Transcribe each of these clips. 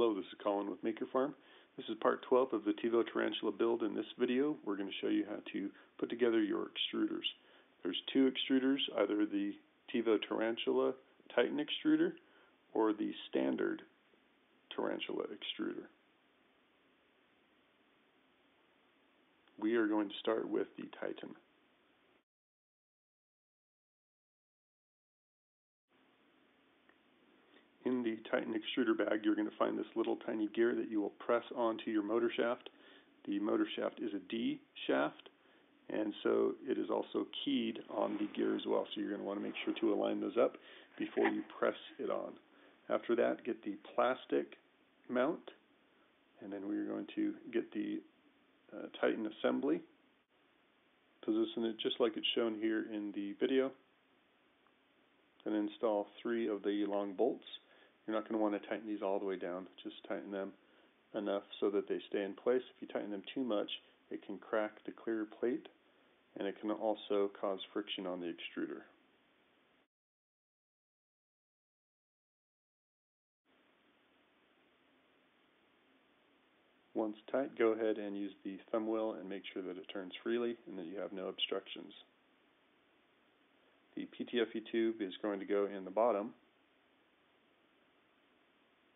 Hello, this is Colin with Maker Farm. This is part 12 of the Tevo Tarantula build. In this video, we're going to show you how to put together your extruders. There's two extruders, either the Tevo Tarantula Titan extruder or the standard Tarantula extruder. We are going to start with the Titan. In the Titan extruder bag, you're going to find this little tiny gear that you will press onto your motor shaft. The motor shaft is a D shaft, and so it is also keyed on the gear as well. So you're going to want to make sure to align those up before you press it on. After that, get the plastic mount, and then we're going to get the uh, Titan assembly. Position it just like it's shown here in the video, and install three of the long bolts. You're not going to want to tighten these all the way down. Just tighten them enough so that they stay in place. If you tighten them too much, it can crack the clear plate and it can also cause friction on the extruder. Once tight, go ahead and use the thumb wheel and make sure that it turns freely and that you have no obstructions. The PTFE tube is going to go in the bottom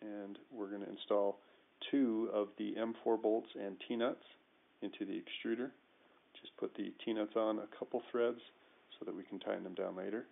and we're going to install two of the M4 bolts and T-nuts into the extruder. Just put the T-nuts on a couple threads so that we can tighten them down later.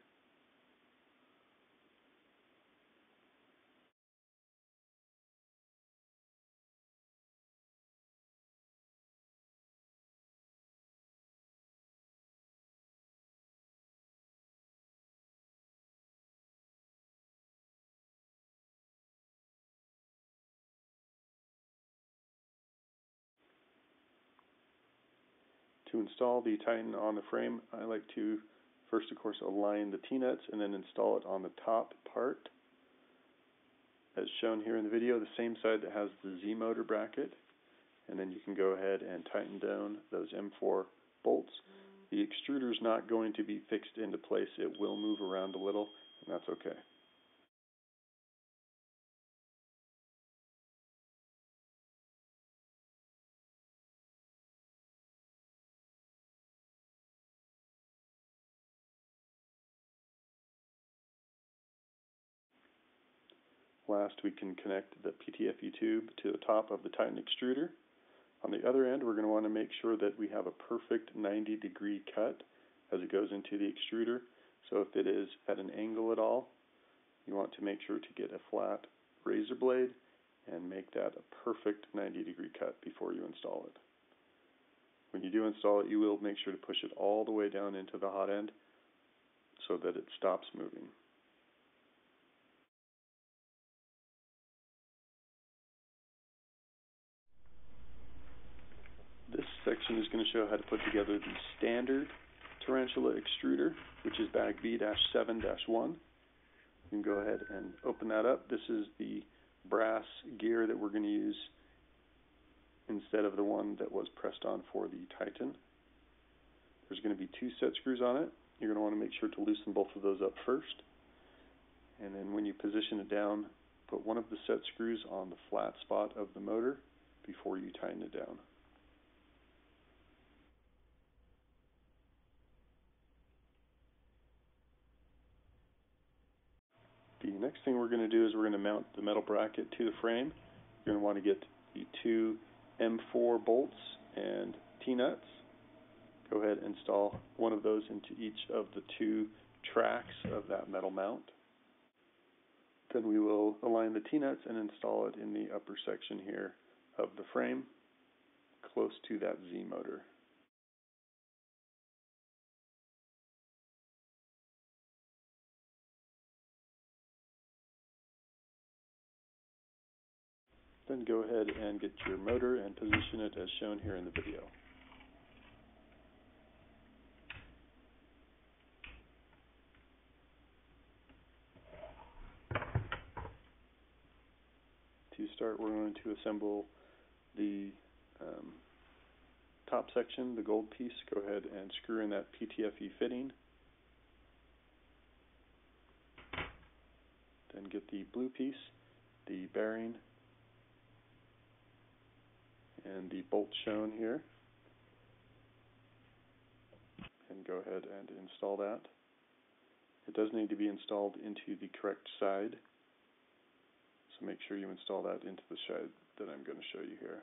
To install the Titan on the frame, I like to first, of course, align the T-nuts and then install it on the top part. As shown here in the video, the same side that has the Z-motor bracket. And then you can go ahead and tighten down those M4 bolts. The extruder is not going to be fixed into place. It will move around a little, and that's okay. Last, we can connect the PTFE tube to the top of the Titan extruder. On the other end, we're going to want to make sure that we have a perfect 90 degree cut as it goes into the extruder. So if it is at an angle at all, you want to make sure to get a flat razor blade and make that a perfect 90 degree cut before you install it. When you do install it, you will make sure to push it all the way down into the hot end so that it stops moving. Section is going to show how to put together the standard Tarantula extruder, which is bag B-7-1. You can go ahead and open that up. This is the brass gear that we're going to use instead of the one that was pressed on for the Titan. There's going to be two set screws on it. You're going to want to make sure to loosen both of those up first. And then when you position it down, put one of the set screws on the flat spot of the motor before you tighten it down. Next thing we're going to do is we're going to mount the metal bracket to the frame. You're going to want to get the two M4 bolts and T-nuts. Go ahead and install one of those into each of the two tracks of that metal mount. Then we will align the T-nuts and install it in the upper section here of the frame, close to that Z go ahead and get your motor and position it as shown here in the video. To start, we're going to assemble the um, top section, the gold piece. Go ahead and screw in that PTFE fitting. Then get the blue piece, the bearing, bolt shown here. And go ahead and install that. It does need to be installed into the correct side. So make sure you install that into the side that I'm going to show you here.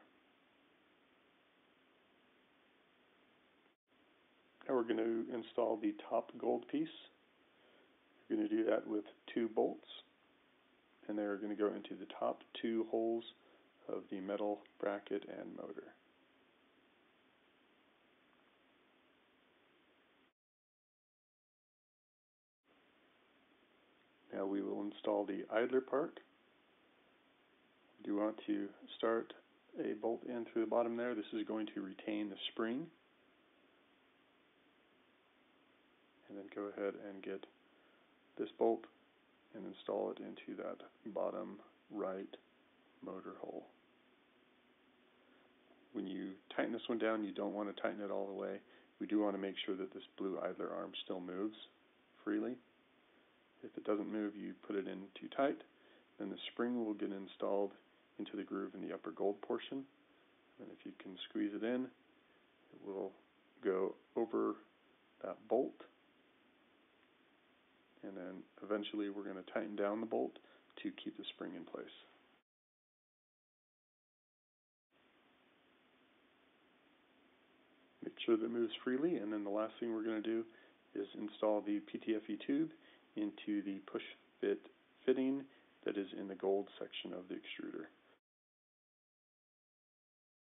Now we're going to install the top gold piece. We're going to do that with two bolts and they're going to go into the top two holes of the metal bracket and motor. Now we will install the idler part. Do want to start a bolt in through the bottom there. This is going to retain the spring. And then go ahead and get this bolt and install it into that bottom right motor hole. When you tighten this one down, you don't want to tighten it all the way. We do want to make sure that this blue idler arm still moves freely. If it doesn't move, you put it in too tight, then the spring will get installed into the groove in the upper gold portion. And if you can squeeze it in, it will go over that bolt and then eventually we're going to tighten down the bolt to keep the spring in place. Sure that it moves freely and then the last thing we're going to do is install the PTFE tube into the push fit fitting that is in the gold section of the extruder.